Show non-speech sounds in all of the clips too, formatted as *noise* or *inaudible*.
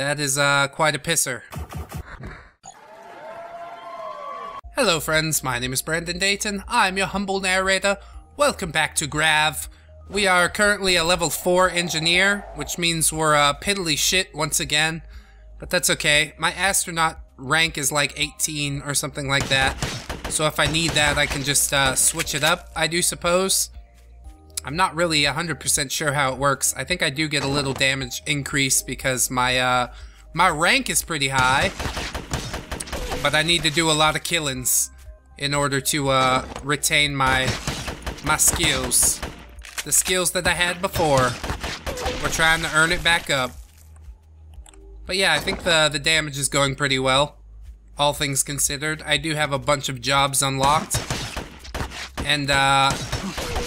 That is uh, quite a pisser. Hello friends, my name is Brandon Dayton. I'm your humble narrator. Welcome back to Grav. We are currently a level 4 engineer, which means we're uh, piddly shit once again. But that's okay. My astronaut rank is like 18 or something like that. So if I need that, I can just uh, switch it up, I do suppose. I'm not really 100% sure how it works. I think I do get a little damage increase because my uh, my rank is pretty high. But I need to do a lot of killings in order to uh, retain my my skills. The skills that I had before. We're trying to earn it back up. But yeah, I think the, the damage is going pretty well. All things considered. I do have a bunch of jobs unlocked. And uh,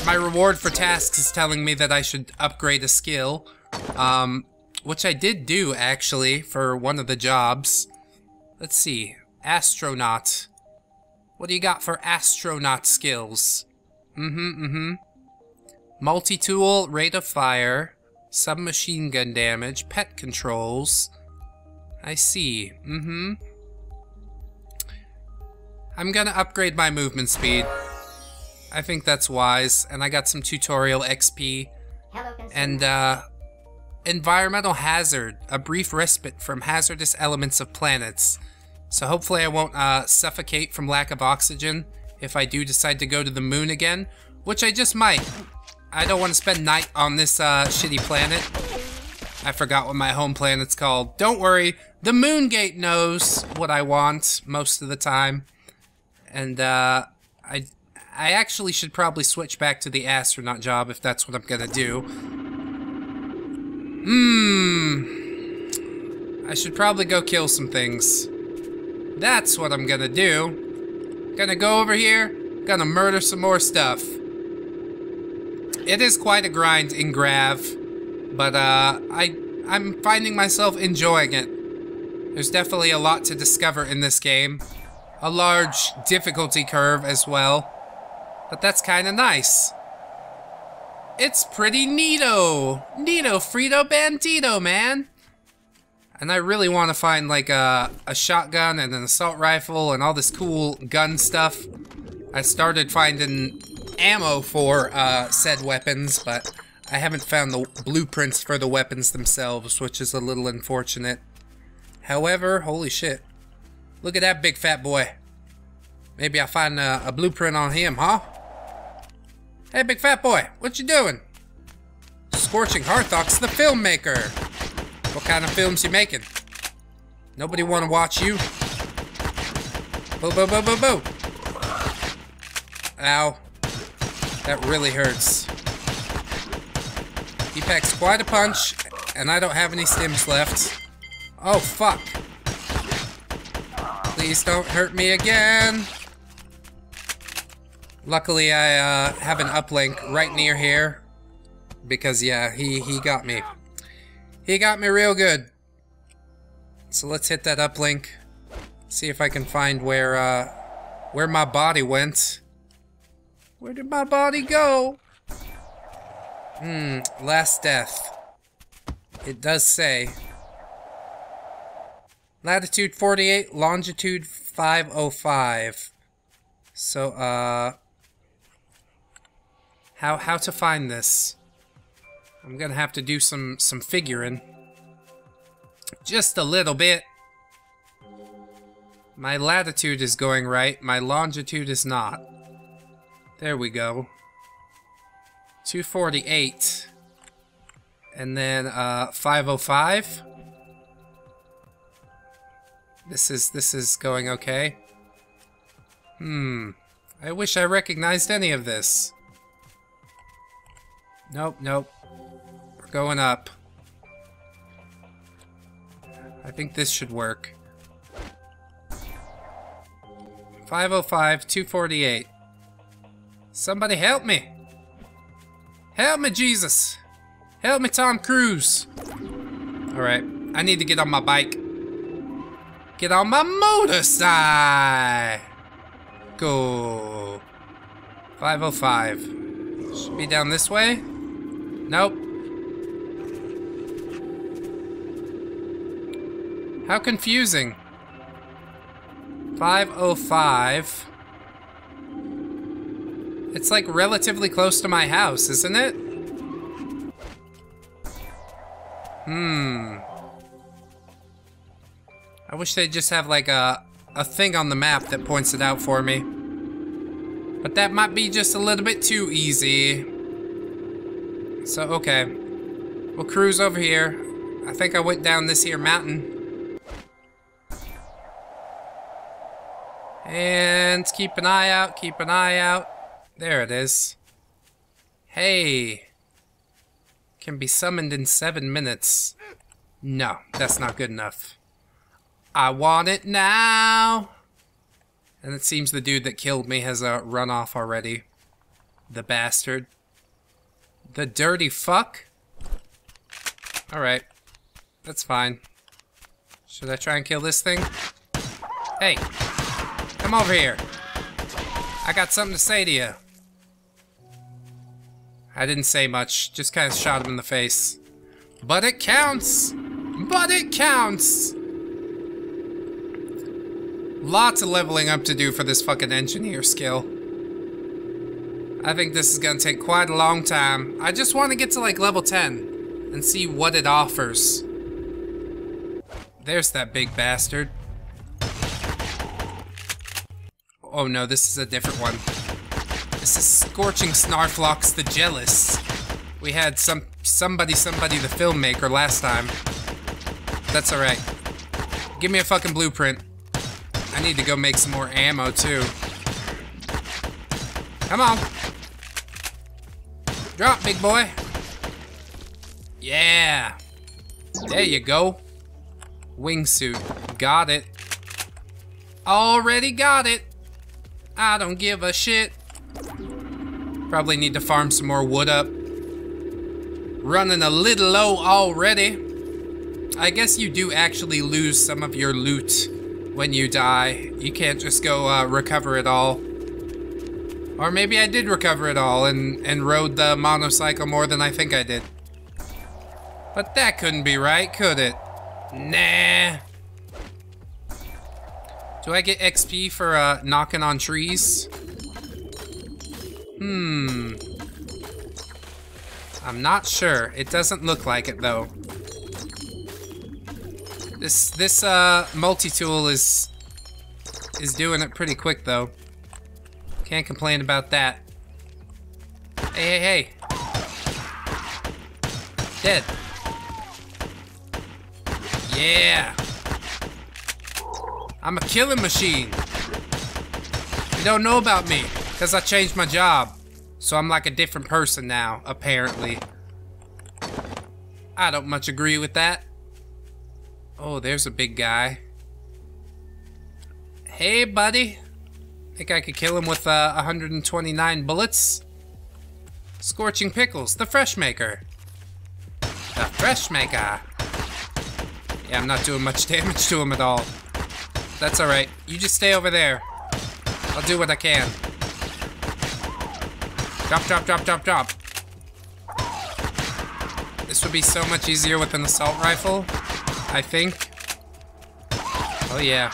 my reward for tasks is telling me that I should upgrade a skill. Um, which I did do, actually, for one of the jobs. Let's see. Astronaut. What do you got for astronaut skills? Mm-hmm, mm-hmm. Multi-tool, rate of fire, submachine gun damage, pet controls. I see. Mm-hmm. I'm gonna upgrade my movement speed. I think that's wise, and I got some tutorial XP. And, uh, environmental hazard, a brief respite from hazardous elements of planets. So hopefully I won't, uh, suffocate from lack of oxygen if I do decide to go to the moon again, which I just might. I don't want to spend night on this, uh, shitty planet. I forgot what my home planet's called. Don't worry, the Moongate knows what I want most of the time. And, uh, I I actually should probably switch back to the astronaut job if that's what I'm gonna do. Hmm. I should probably go kill some things. That's what I'm gonna do. Gonna go over here, gonna murder some more stuff. It is quite a grind in Grav, but uh, I, I'm finding myself enjoying it. There's definitely a lot to discover in this game. A large difficulty curve as well. But that's kind of nice. It's pretty neato. Neato Frito Bandito, man. And I really want to find like a, a shotgun and an assault rifle and all this cool gun stuff. I started finding ammo for uh, said weapons, but I haven't found the blueprints for the weapons themselves, which is a little unfortunate. However, holy shit. Look at that big fat boy. Maybe I'll find a, a blueprint on him, huh? Hey, big fat boy, what you doing? Scorching Hearthawk's the filmmaker. What kind of films you making? Nobody want to watch you. Boo, boo, boo, boo, boo. Ow. That really hurts. He packs quite a punch, and I don't have any stims left. Oh, fuck. Please don't hurt me again. Luckily, I uh, have an uplink right near here. Because, yeah, he, he got me. He got me real good. So let's hit that uplink. See if I can find where, uh, where my body went. Where did my body go? Hmm, last death. It does say. Latitude 48, longitude 505. So, uh, how how to find this? I'm gonna have to do some some figuring. Just a little bit. My latitude is going right, my longitude is not. There we go. 248. And then uh 505. This is this is going okay. Hmm. I wish I recognized any of this. Nope, nope. We're going up. I think this should work. 505, 248. Somebody help me! Help me, Jesus! Help me, Tom Cruise! Alright, I need to get on my bike. Get on my motorcycle! Go. 505. Should be down this way? Nope. How confusing. 505. It's like relatively close to my house, isn't it? Hmm. I wish they'd just have like a, a thing on the map that points it out for me. But that might be just a little bit too easy. So, okay. We'll cruise over here. I think I went down this here mountain. And keep an eye out, keep an eye out. There it is. Hey. Can be summoned in seven minutes. No, that's not good enough. I want it now. And it seems the dude that killed me has uh, run off already. The bastard. The dirty fuck? Alright. That's fine. Should I try and kill this thing? Hey! Come over here! I got something to say to you. I didn't say much, just kind of shot him in the face. But it counts! But it counts! Lots of leveling up to do for this fucking engineer skill. I think this is gonna take quite a long time. I just want to get to like level 10 and see what it offers. There's that big bastard. Oh no, this is a different one. This is Scorching Snarflox the Jealous. We had some somebody somebody the filmmaker last time. That's alright. Give me a fucking blueprint. I need to go make some more ammo too. Come on. Drop, big boy. Yeah. There you go. Wingsuit. Got it. Already got it. I don't give a shit. Probably need to farm some more wood up. Running a little low already. I guess you do actually lose some of your loot when you die. You can't just go uh, recover it all. Or maybe I did recover it all and, and rode the monocycle more than I think I did. But that couldn't be right, could it? Nah. Do I get XP for uh, knocking on trees? Hmm. I'm not sure. It doesn't look like it, though. This this uh multi-tool is is doing it pretty quick though. Can't complain about that. Hey, hey, hey. Dead. Yeah. I'm a killing machine. You don't know about me, because I changed my job. So I'm like a different person now, apparently. I don't much agree with that. Oh, there's a big guy. Hey, buddy. Think I could kill him with uh, 129 bullets? Scorching Pickles, the Fresh Maker. The Fresh Maker. Yeah, I'm not doing much *laughs* damage to him at all. That's alright. You just stay over there. I'll do what I can. Drop, drop, drop, drop, drop. This would be so much easier with an assault rifle. I think. Oh yeah.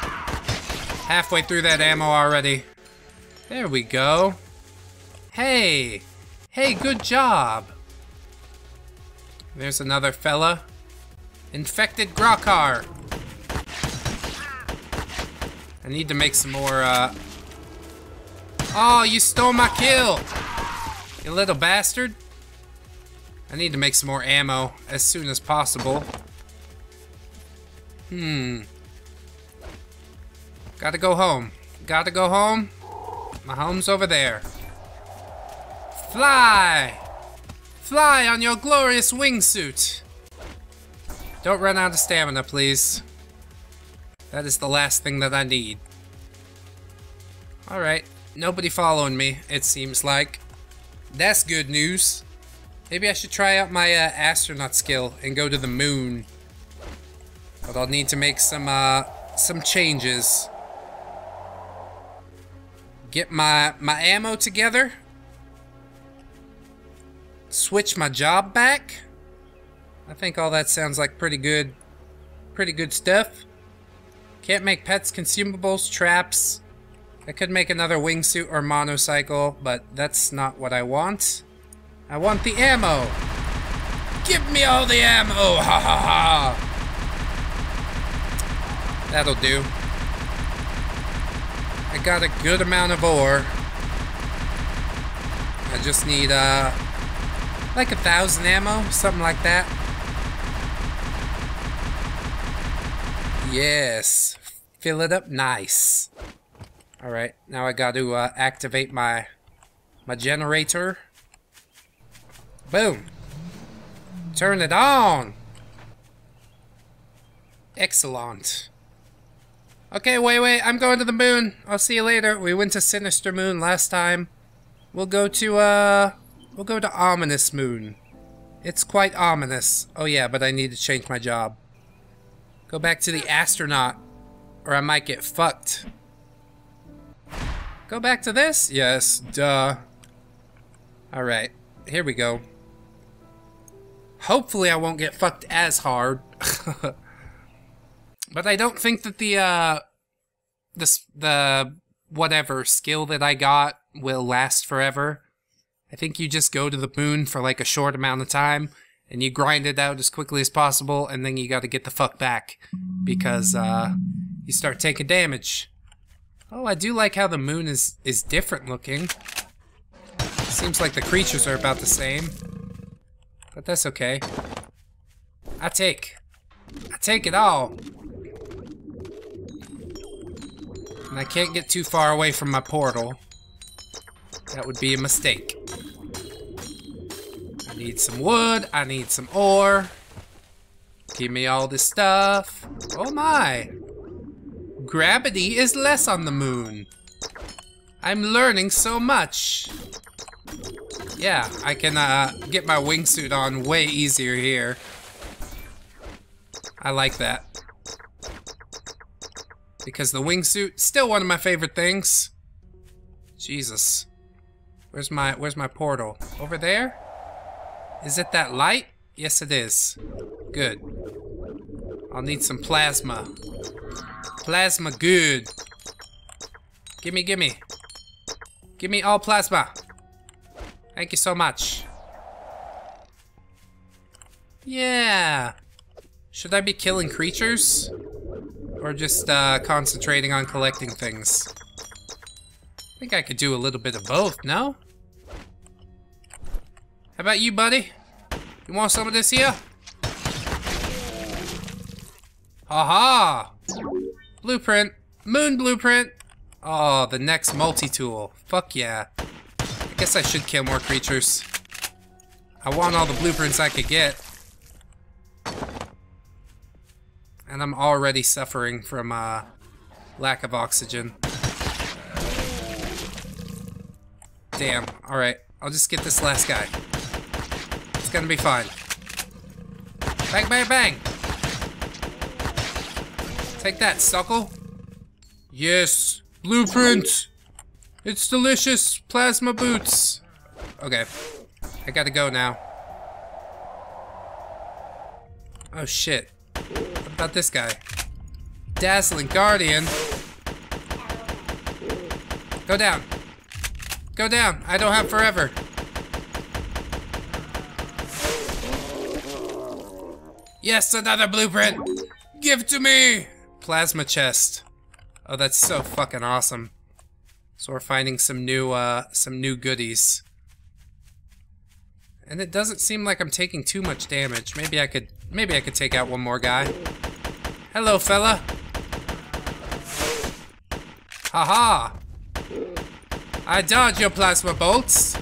Halfway through that ammo already. There we go. Hey! Hey, good job! There's another fella. Infected Grokkar! I need to make some more, uh... Oh, you stole my kill! You little bastard! I need to make some more ammo as soon as possible. Hmm. Gotta go home. Gotta go home. My home's over there. Fly! Fly on your glorious wingsuit! Don't run out of stamina, please. That is the last thing that I need. Alright. Nobody following me, it seems like. That's good news. Maybe I should try out my uh, astronaut skill and go to the moon. But I'll need to make some, uh, some changes. Get my, my ammo together. Switch my job back. I think all that sounds like pretty good, pretty good stuff. Can't make pets, consumables, traps. I could make another wingsuit or monocycle, but that's not what I want. I want the ammo. Give me all the ammo! Ha ha ha! That'll do. I got a good amount of ore. I just need, uh, like a thousand ammo, something like that. Yes. Fill it up nice. Alright, now I got to uh, activate my, my generator. Boom. Turn it on. Excellent. Okay, wait, wait, I'm going to the moon. I'll see you later. We went to Sinister Moon last time. We'll go to, uh, we'll go to Ominous Moon. It's quite ominous. Oh yeah, but I need to change my job. Go back to the astronaut, or I might get fucked. Go back to this? Yes, duh. Alright, here we go. Hopefully I won't get fucked as hard. *laughs* But I don't think that the, uh, this, the, whatever skill that I got will last forever. I think you just go to the moon for like a short amount of time, and you grind it out as quickly as possible, and then you gotta get the fuck back. Because, uh, you start taking damage. Oh, I do like how the moon is, is different looking. Seems like the creatures are about the same. But that's okay. I take. I take it all. And I can't get too far away from my portal. That would be a mistake. I need some wood. I need some ore. Give me all this stuff. Oh my. Gravity is less on the moon. I'm learning so much. Yeah, I can uh, get my wingsuit on way easier here. I like that because the wingsuit still one of my favorite things. Jesus. Where's my where's my portal? Over there? Is it that light? Yes it is. Good. I'll need some plasma. Plasma good. Gimme, gimme. Gimme all plasma. Thank you so much. Yeah. Should I be killing creatures? Or just uh, concentrating on collecting things? I think I could do a little bit of both, no? How about you, buddy? You want some of this here? Aha! Blueprint. Moon blueprint. Oh, the next multi-tool. Fuck yeah. I guess I should kill more creatures. I want all the blueprints I could get. And I'm already suffering from uh, lack of oxygen. Damn. Alright. I'll just get this last guy. It's gonna be fine. Bang, bang, bang! Take that, suckle. Yes. Blueprint! It's delicious! Plasma boots! Okay. I gotta go now. Oh shit about this guy? Dazzling Guardian. Go down. Go down. I don't have forever. Yes, another blueprint. Give to me. Plasma chest. Oh, that's so fucking awesome. So we're finding some new, uh, some new goodies. And it doesn't seem like I'm taking too much damage. Maybe I could, maybe I could take out one more guy. Hello, fella. Haha. -ha. I dodge your plasma bolts.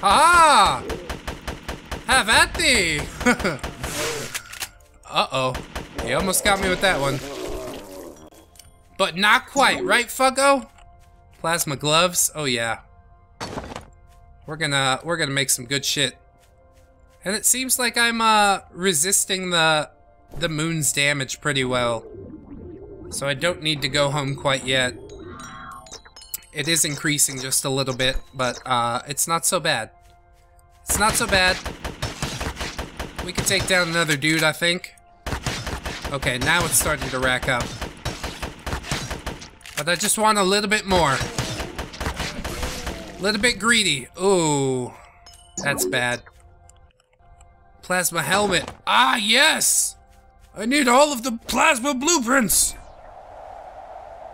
Haha. -ha. Have at thee. *laughs* Uh-oh. He almost got me with that one. But not quite, right, Fuggo? Plasma gloves? Oh yeah. We're gonna we're gonna make some good shit. And it seems like I'm uh, resisting the, the moon's damage pretty well. So I don't need to go home quite yet. It is increasing just a little bit, but uh, it's not so bad. It's not so bad. We could take down another dude, I think. Okay, now it's starting to rack up. But I just want a little bit more. A little bit greedy. Ooh. That's bad. Plasma helmet. Ah, yes! I need all of the plasma blueprints!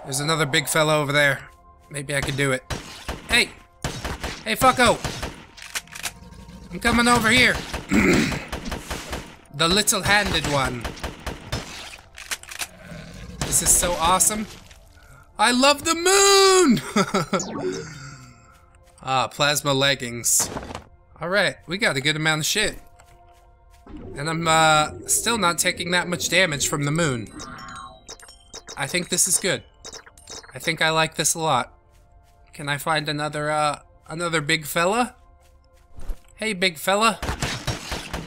There's another big fella over there. Maybe I could do it. Hey! Hey, fucko! I'm coming over here. *clears throat* the little-handed one. This is so awesome. I love the moon! *laughs* ah, plasma leggings. Alright, we got a good amount of shit. And I'm uh, still not taking that much damage from the moon. I think this is good. I think I like this a lot. Can I find another, uh, another big fella? Hey, big fella.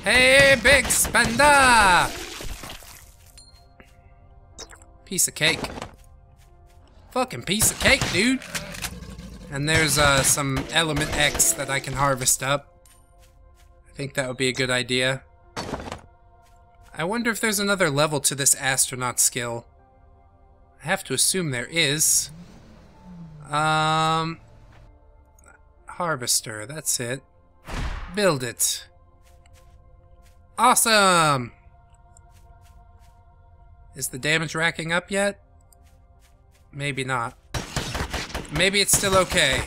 Hey, big spender! Piece of cake. Fucking piece of cake, dude. And there's uh, some element X that I can harvest up. I think that would be a good idea. I wonder if there's another level to this astronaut skill. I have to assume there is. Um... Harvester, that's it. Build it. Awesome! Is the damage racking up yet? Maybe not. Maybe it's still okay.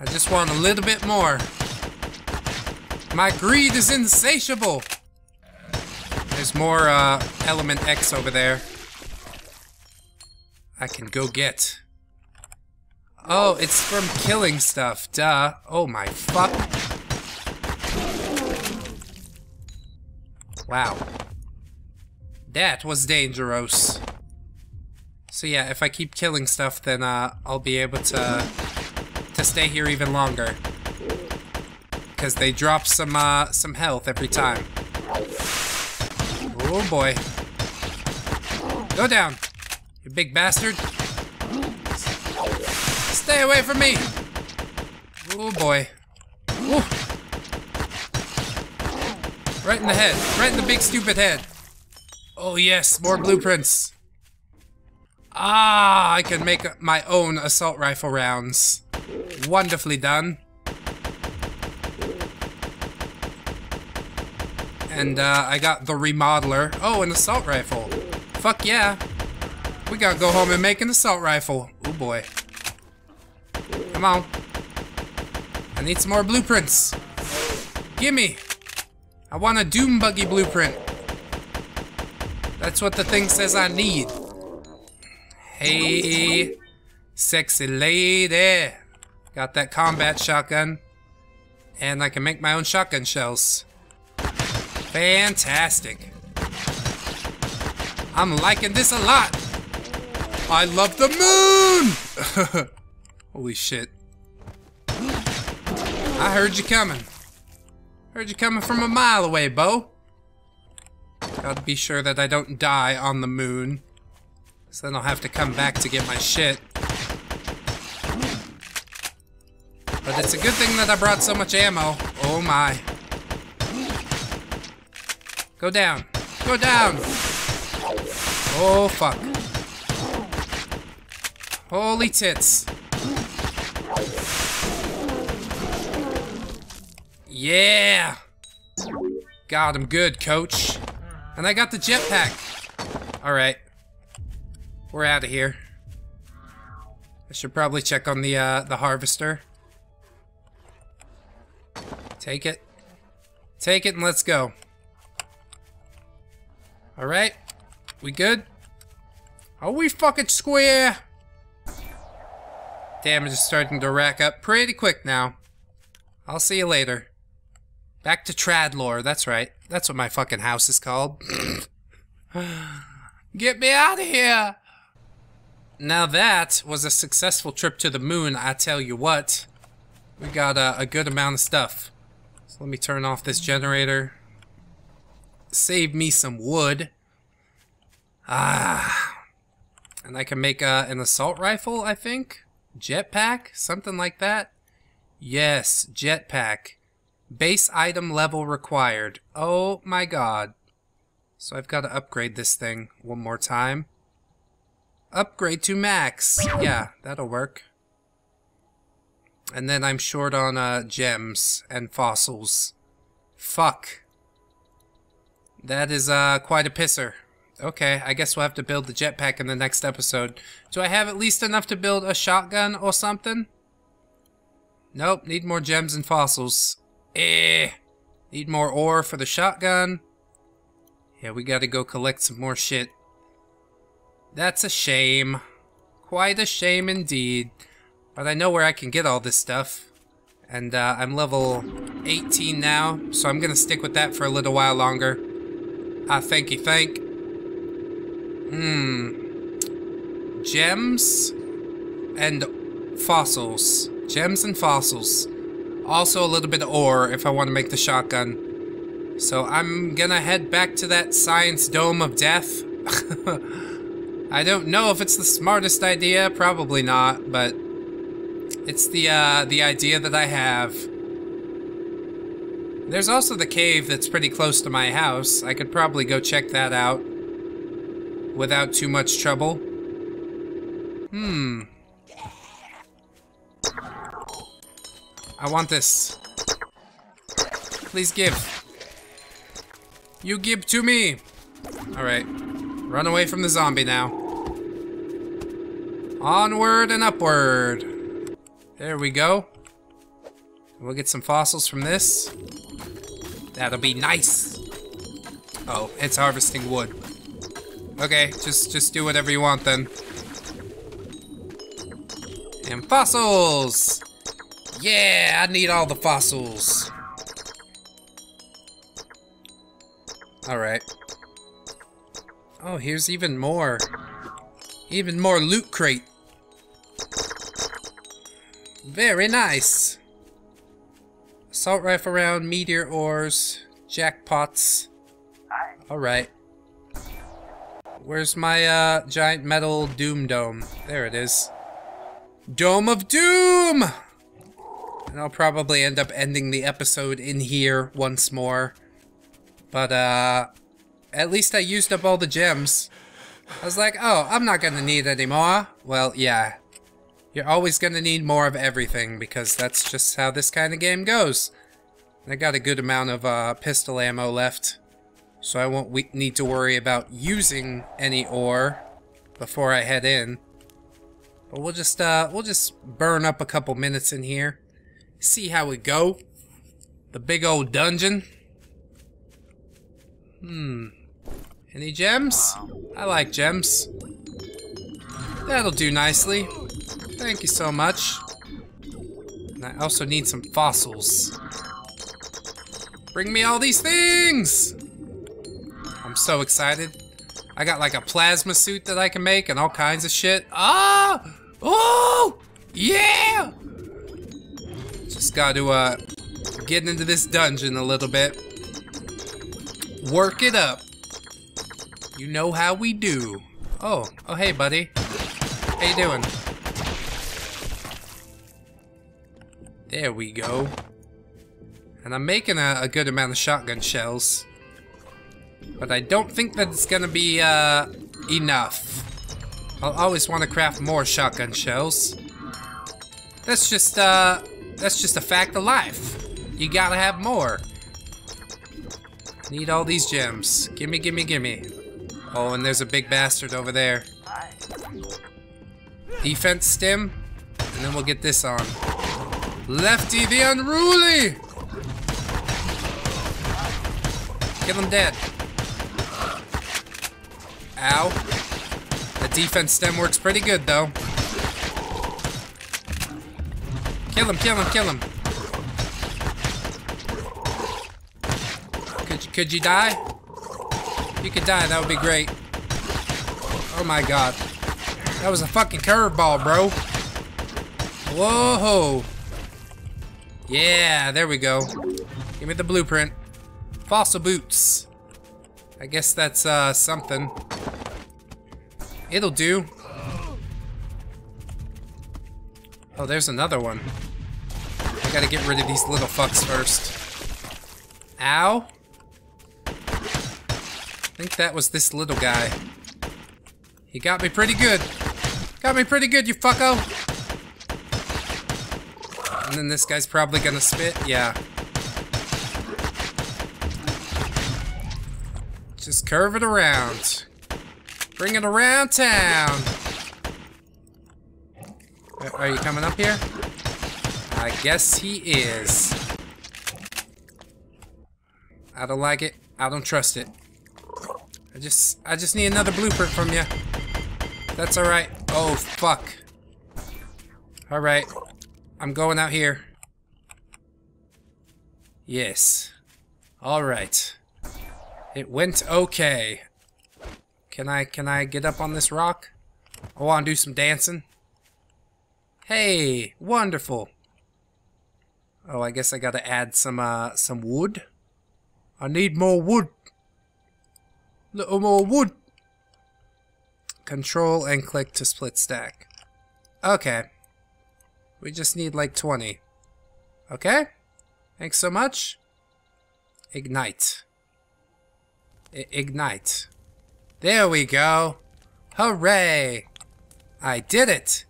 I just want a little bit more. My greed is insatiable! There's more uh, Element X over there. I can go get. Oh, it's from killing stuff, duh. Oh my fuck. Wow. That was dangerous. So yeah, if I keep killing stuff, then uh, I'll be able to to stay here even longer. Because they drop some uh, some health every time. Oh boy. Go down, you big bastard. Stay away from me! Oh boy. Ooh. Right in the head. Right in the big stupid head. Oh yes, more blueprints. Ah, I can make my own assault rifle rounds. Wonderfully done. And uh, I got the remodeler. Oh, an assault rifle. Fuck yeah. We gotta go home and make an assault rifle. Oh boy. Come on. I need some more blueprints. Gimme. I want a Doom Buggy blueprint. That's what the thing says I need. Hey, sexy lady. Got that combat shotgun. And I can make my own shotgun shells. Fantastic. I'm liking this a lot. I love the moon! *laughs* Holy shit. I heard you coming. Heard you coming from a mile away, Bo. Gotta be sure that I don't die on the moon. So then I'll have to come back to get my shit. But it's a good thing that I brought so much ammo. Oh my. Go down. Go down! Oh fuck. Holy tits. Yeah! Got him good, coach. And I got the jetpack. Alright. We're out of here. I should probably check on the, uh, the harvester. Take it. Take it and let's go. Alright. We good? Are we fucking square? Damage is starting to rack up pretty quick now. I'll see you later. Back to Tradlore, that's right. That's what my fucking house is called. *sighs* Get me out of here! Now that was a successful trip to the moon, I tell you what. We got a, a good amount of stuff. So let me turn off this generator. Save me some wood. Ah. And I can make uh, an assault rifle, I think? Jetpack? Something like that? Yes, jetpack. Base item level required. Oh my god. So I've got to upgrade this thing one more time. Upgrade to max. Yeah, that'll work. And then I'm short on uh, gems and fossils. Fuck. That is uh, quite a pisser. Okay, I guess we'll have to build the jetpack in the next episode. Do I have at least enough to build a shotgun or something? Nope, need more gems and fossils. Eh. Need more ore for the shotgun. Yeah, we gotta go collect some more shit. That's a shame. Quite a shame indeed. But I know where I can get all this stuff. And uh, I'm level 18 now, so I'm gonna stick with that for a little while longer. I thank you, thank. Hmm. Gems and fossils. Gems and fossils. Also a little bit of ore if I want to make the shotgun. So I'm gonna head back to that science dome of death. *laughs* I don't know if it's the smartest idea, probably not, but it's the uh, the idea that I have. There's also the cave that's pretty close to my house. I could probably go check that out without too much trouble. Hmm. I want this. Please give. You give to me. Alright. Run away from the zombie now. Onward and upward. There we go. We'll get some fossils from this. That'll be nice. Oh, it's harvesting wood. Okay, just just do whatever you want then. And fossils! Yeah, I need all the fossils. Alright. Oh, here's even more. Even more loot crate. Very nice. Assault rifle round, meteor ores, jackpots. Alright. Where's my uh, giant metal doom dome? There it is. Dome of Doom! And I'll probably end up ending the episode in here once more. But, uh, at least I used up all the gems. I was like, oh, I'm not gonna need any more. Well, yeah, you're always going to need more of everything because that's just how this kind of game goes. I got a good amount of uh, pistol ammo left, so I won't need to worry about using any ore before I head in. But we'll just uh, we'll just burn up a couple minutes in here, see how we go. The big old dungeon. Hmm. Any gems? I like gems. That'll do nicely. Thank you so much. And I also need some fossils. Bring me all these things! I'm so excited. I got like a plasma suit that I can make and all kinds of shit. Ah! Oh! Yeah! Just got to uh, get into this dungeon a little bit. Work it up. You know how we do. Oh, oh hey buddy. How you doing? There we go. And I'm making a, a, good amount of shotgun shells. But I don't think that it's gonna be, uh, enough. I'll always want to craft more shotgun shells. That's just, uh, that's just a fact of life. You gotta have more. Need all these gems. Gimme, gimme, gimme. Oh, and there's a big bastard over there. Defense stim, and then we'll get this on. Lefty the Unruly! Kill him dead. Ow. The defense stim works pretty good, though. Kill him, kill him, kill him. Could could you die? you could die, that would be great. Oh my god. That was a fucking curveball, bro. Whoa! Yeah, there we go. Give me the blueprint. Fossil boots. I guess that's uh, something. It'll do. Oh, there's another one. I gotta get rid of these little fucks first. Ow. I think that was this little guy. He got me pretty good. Got me pretty good, you fucko. And then this guy's probably gonna spit. Yeah. Just curve it around. Bring it around town. Uh, are you coming up here? I guess he is. I don't like it. I don't trust it. I just, I just need another blueprint from you. That's alright. Oh, fuck. Alright. I'm going out here. Yes. Alright. It went okay. Can I, can I get up on this rock? I want to do some dancing. Hey, wonderful. Oh, I guess I gotta add some, uh, some wood. I need more wood. Little more wood. Control and click to split stack. Okay. We just need like 20. Okay? Thanks so much. Ignite. I ignite. There we go. Hooray! I did it!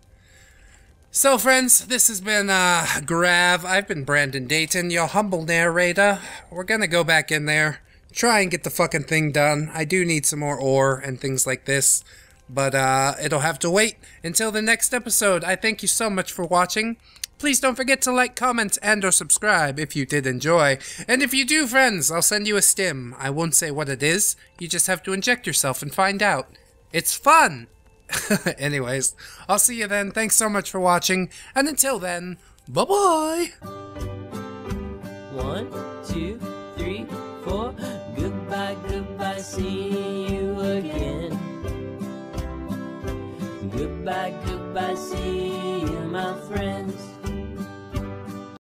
So friends, this has been uh, Grav. I've been Brandon Dayton, your humble narrator. We're gonna go back in there, try and get the fucking thing done. I do need some more ore and things like this, but uh, it'll have to wait until the next episode. I thank you so much for watching. Please don't forget to like, comment, and or subscribe if you did enjoy. And if you do, friends, I'll send you a stim. I won't say what it is. You just have to inject yourself and find out. It's fun! *laughs* Anyways, I'll see you then. Thanks so much for watching. And until then, bye-bye. One, two, three, four. Goodbye, goodbye, see you again. Goodbye, goodbye, see you, my friends.